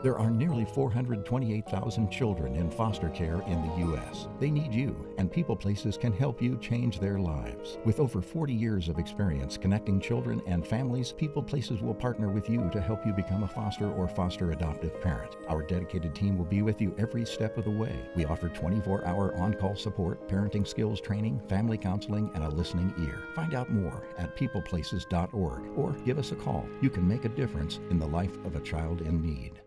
There are nearly 428,000 children in foster care in the U.S. They need you, and People Places can help you change their lives. With over 40 years of experience connecting children and families, People Places will partner with you to help you become a foster or foster adoptive parent. Our dedicated team will be with you every step of the way. We offer 24 hour on call support, parenting skills training, family counseling, and a listening ear. Find out more at peopleplaces.org or give us a call. You can make a difference in the life of a child in need.